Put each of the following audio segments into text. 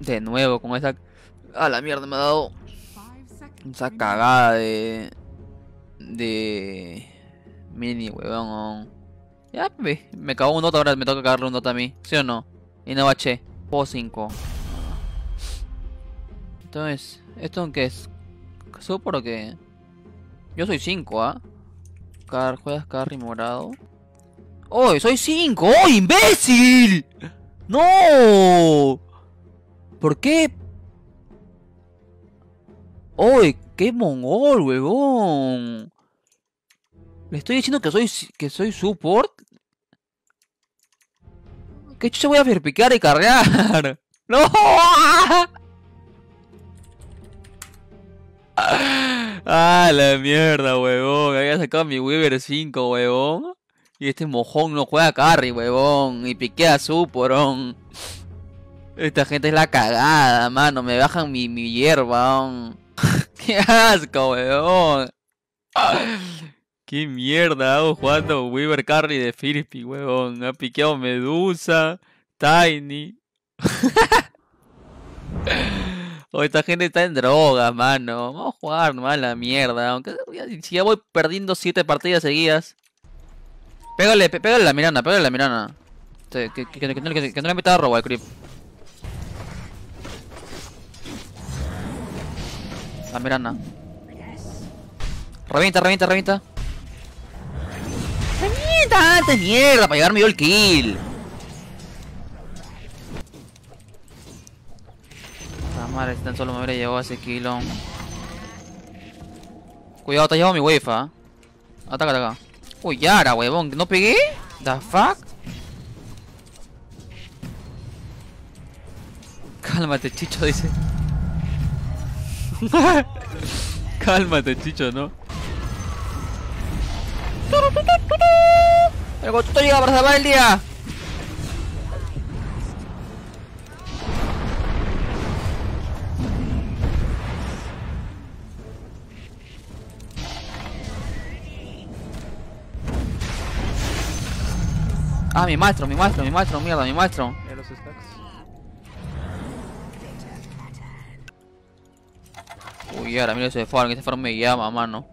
De nuevo, con esa... A la mierda me ha dado esa cagada de... De... Mini, weón. Ya, me, me cago un nota ahora, me toca cagarle un nota a mí. ¿Sí o no? Y no baché. Po 5. Entonces, ¿esto qué es? ¿Super o qué? Yo soy 5, ¿ah? Car, juegas carry morado. ¡Oh, soy 5! ¡Oh, imbécil! ¡No! ¿Por qué? ¡Oh, qué mongol, huevón! Le estoy diciendo que soy que soy support. ¿Qué chucha voy a verpicar y carrear? ¡No! Ah, la mierda, huevón. Había sacado mi Weaver 5, huevón. Y este mojón no juega carry, huevón. Y piquea su porón. Esta gente es la cagada, mano. Me bajan mi, mi hierba, Qué asco, huevón. Qué mierda hago jugando Weaver Carry de Philippi, huevón. Ha piqueado Medusa, Tiny. O esta gente está en droga, mano. Vamos a jugar nomás la mierda. Aunque si ya voy perdiendo 7 partidas seguidas. Pégale, pégale la mirana, pégale la mirana. que, no le meta robo al creep. La mirana. Revienta, revienta, revienta. ¡Revienta! ¡Antes mierda! Para llegarme yo el kill. madre, si tan solo me hubiera llevado ese kilo. Cuidado, te ha llevado mi wave, ¿ah? Ataca, ataca. Uy, Yara, huevón, ¿no pegué? ¿The fuck? Cálmate, chicho, dice. Cálmate, chicho, ¿no? El gotuto llega para salvar el día. Ah, mi maestro, mi maestro, mi maestro, mierda, mi maestro. los stacks. Ahora mira ese farm, ese farm me llama, mano.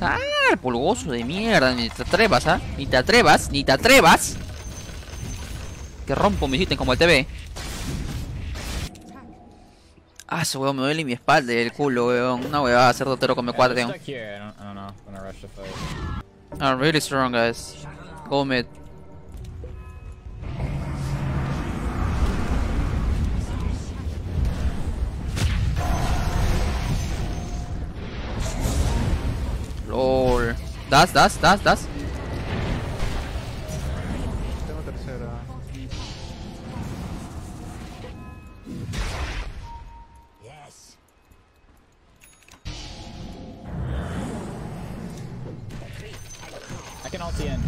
¡Ah! Pulgoso de mierda, ni te atrevas, ¿ah? Ni te atrevas, ni te atrevas. Que rompo mi ítems como el TV. Ah, ese weón me duele mi espalda y el culo, weón. Una weón, hacer dotero con mi 4 I'm really strong, guys. Go mid. LOL. Das, das, das, das. Tengo tercera. Yes. I can in.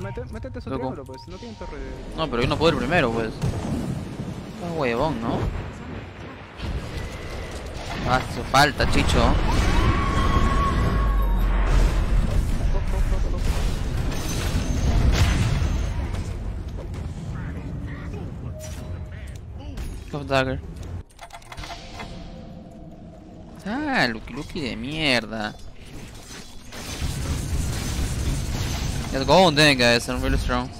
Métete, métete su triángulo, pues. No tiene torre. No, pero yo no puedo ir primero, pues. Un huevón, ¿no? Ah, Hace falta, chicho. Top Dagger. Ah, Lucky Lucky de mierda. Let's go on then guys, I'm really strong.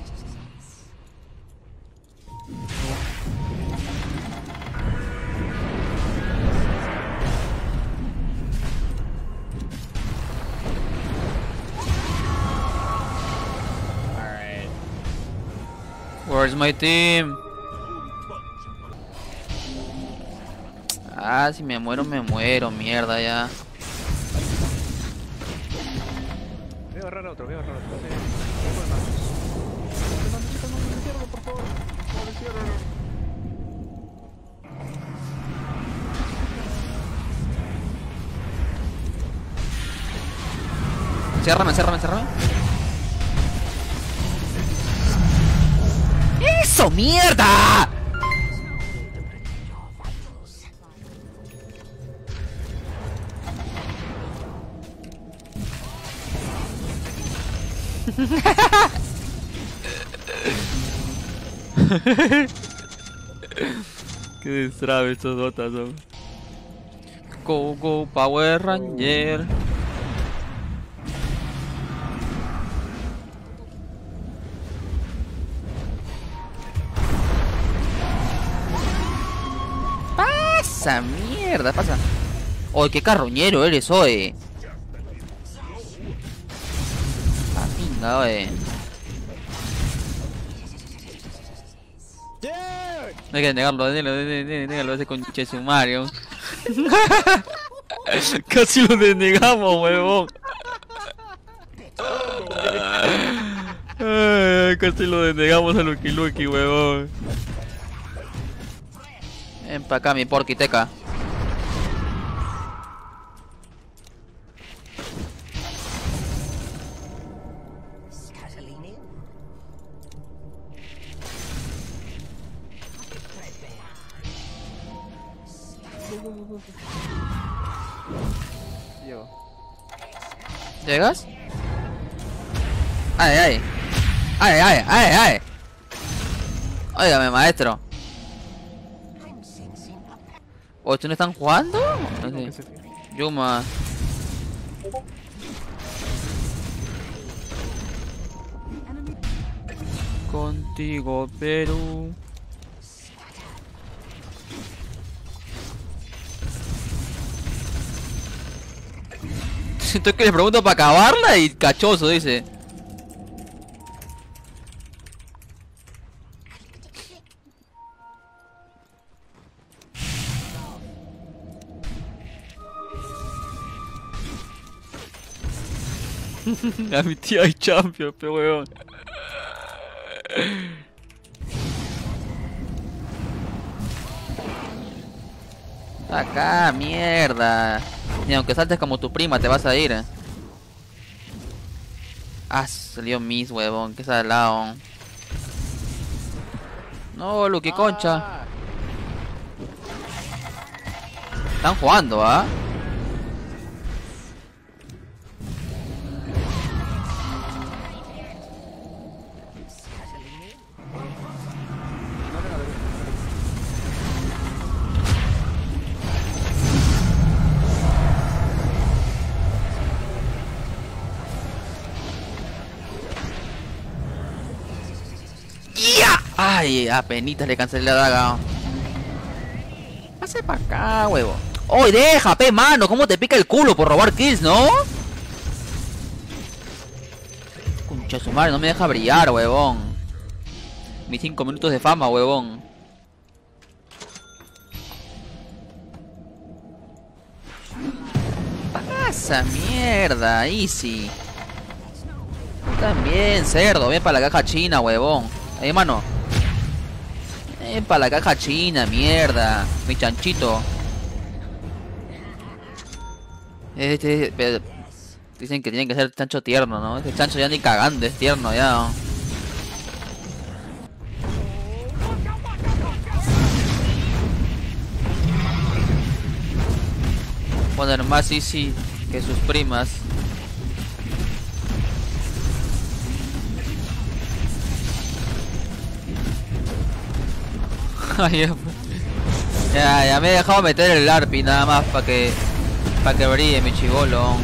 Where's my team? Ah, si me muero, me muero, mierda ya. Voy a agarrar a otro, voy a agarrar a otro. por favor. Ciérrame, ciérrame, ciérrame. ¡Eso, mierda! Qué destrave estos dotas son. Go, go, Power Ranger. Pasa, mierda, pasa. Oye, qué carroñero eres, oye. No hay que negarlo, déjalo, déjalo, ese conche sumario. Casi lo denegamos, huevón. Casi lo denegamos a Lucky Lucky, huevón. Ven pa' acá, mi porquiteca. Llego. ¿Llegas? Ay, ay. Ay, ay, ay, ay. Óigame, maestro. ¿O ¿Ustedes no están jugando? No sé. Yuma. Contigo, Perú. Siento que le pregunto para acabarla y cachoso, dice. A mi tía hay champion, pe weón. Acá, mierda. Ni aunque saltes como tu prima, te vas a ir. eh. Ah, salió mis huevón, que salado. No, Lucky Concha. Ah, Están jugando, ¿ah? Ay, apenitas le cancelé la daga. Pase para acá, huevo. ¡Oy, deja, pe, mano! ¿Cómo te pica el culo por robar kills, no? Concha su madre, no me deja brillar, huevón. Mis 5 minutos de fama, huevón. Pasa mierda, easy. También, cerdo, ven para la caja china, huevón. Ahí, mano. Ven para la caja china, mierda. Mi chanchito. Este, pe- dicen que tiene que ser chancho tierno, ¿no? Este chancho ya ni cagando, es tierno ya. Poner más easy que sus primas. ya, ya me he dejado meter el arpi nada más para que para que brille mi chivolo.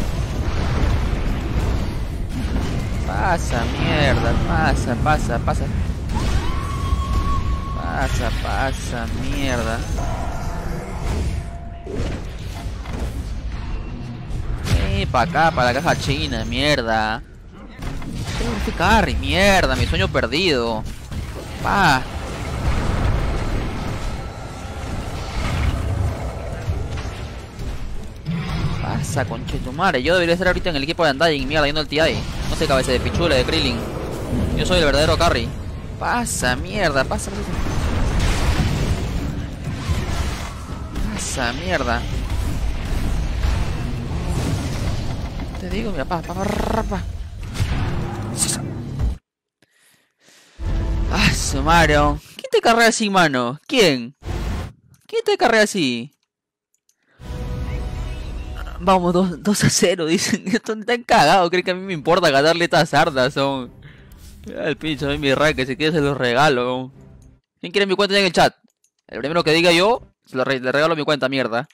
Pasa mierda, pasa, pasa, pasa. Pasa, pasa, mierda. Eh, para acá, para la caja china, mierda. Este carry, mierda, mi sueño perdido. Pa. Pasa, conchetumare. Yo debería estar ahorita en el equipo de Undying, mierda, yendo al TI. No sé, cabeza de pichula, de Krillin. Yo soy el verdadero carry. Pasa, mierda, pasa. pasa. Mierda. Te digo, mira, pa, pa, pa, pa. Ah, sumario. ¿Quién te carrea así, mano? ¿Quién? ¿Quién te carrea así? Vamos, 2, 2 a 0, dicen. Están tan cagados, creen que a mí me importa ganarle estas sardas, son. El pincho, mí mi rack, que si quieres se los regalo. ¿Quién quiere mi cuenta en el chat? El primero que diga yo, se le regalo mi cuenta, mierda.